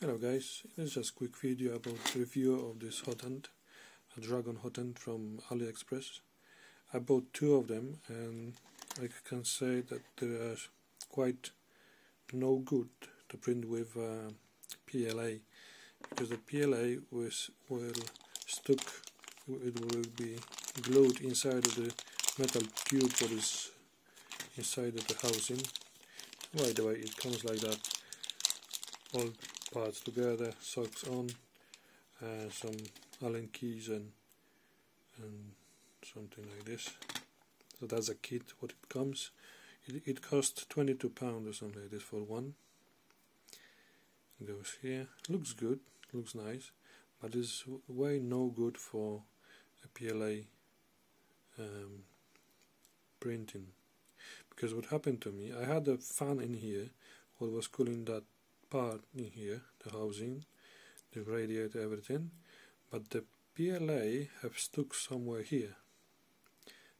Hello guys, this is just a quick video about review of this hot end, a dragon hot end from AliExpress. I bought two of them and I can say that they are quite no good to print with uh, PLA because the PLA was will stuck it will be glued inside of the metal tube that is inside of the housing. By the way, it comes like that all parts together, socks on, uh, some Allen keys and and something like this. So that's a kit what it comes. It, it costs 22 pounds or something like this for one. It goes here. Looks good, looks nice, but is way no good for a PLA um, printing. Because what happened to me, I had a fan in here what was cooling that part in here, the housing, the radiator, everything, but the PLA have stuck somewhere here.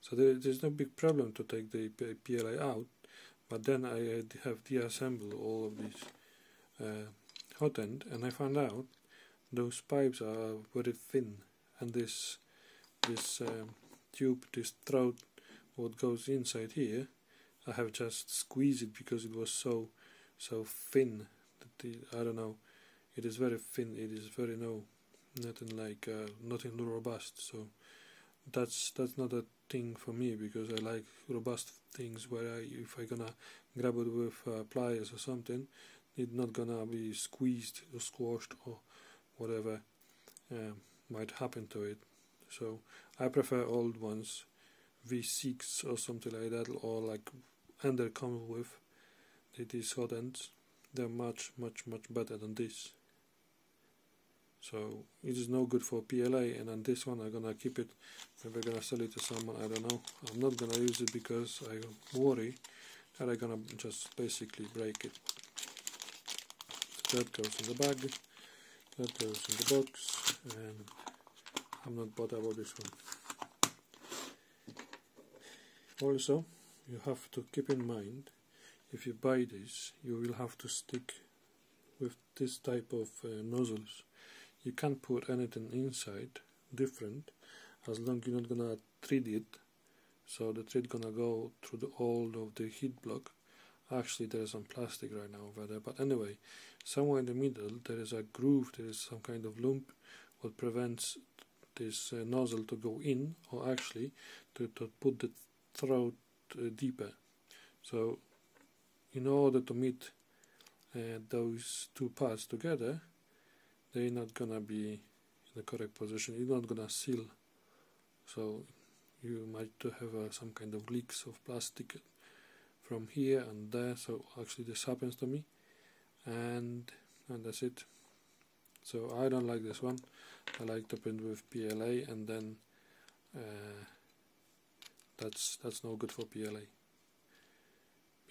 So there, there's no big problem to take the PLA out, but then I have deassembled all of this uh, hot end, and I found out those pipes are very thin, and this this um, tube, this throat, what goes inside here, I have just squeezed it because it was so so thin the, I don't know it is very thin it is very no nothing like uh, nothing robust so that's that's not a thing for me because I like robust things where I, if I gonna grab it with uh, pliers or something it's not gonna be squeezed or squashed or whatever um, might happen to it. So I prefer old ones V6 or something like that or like Ender comes with these hot ends they're much much much better than this. So it is no good for PLA and on this one I'm gonna keep it maybe I'm gonna sell it to someone I don't know. I'm not gonna use it because I worry that I'm gonna just basically break it. That goes in the bag that goes in the box and I'm not bothered about this one. Also you have to keep in mind if you buy this you will have to stick with this type of uh, nozzles. You can't put anything inside different as long you're not gonna treat it. So the thread gonna go through the all of the heat block. Actually there is some plastic right now over there but anyway somewhere in the middle there is a groove there is some kind of lump what prevents this uh, nozzle to go in or actually to, to put the throat uh, deeper. So in order to meet uh, those two parts together they're not gonna be in the correct position. You're not gonna seal. So you might have uh, some kind of leaks of plastic from here and there. So actually this happens to me. And and that's it. So I don't like this one. I like to print with PLA and then uh, that's that's no good for PLA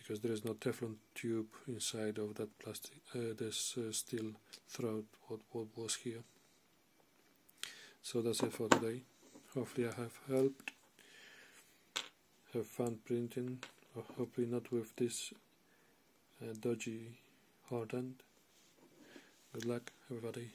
because there is no Teflon tube inside of that plastic uh, this uh, steel throat what, what was here. So that's it for today. Hopefully I have helped. Have fun printing. Hopefully not with this uh, dodgy hot end. Good luck everybody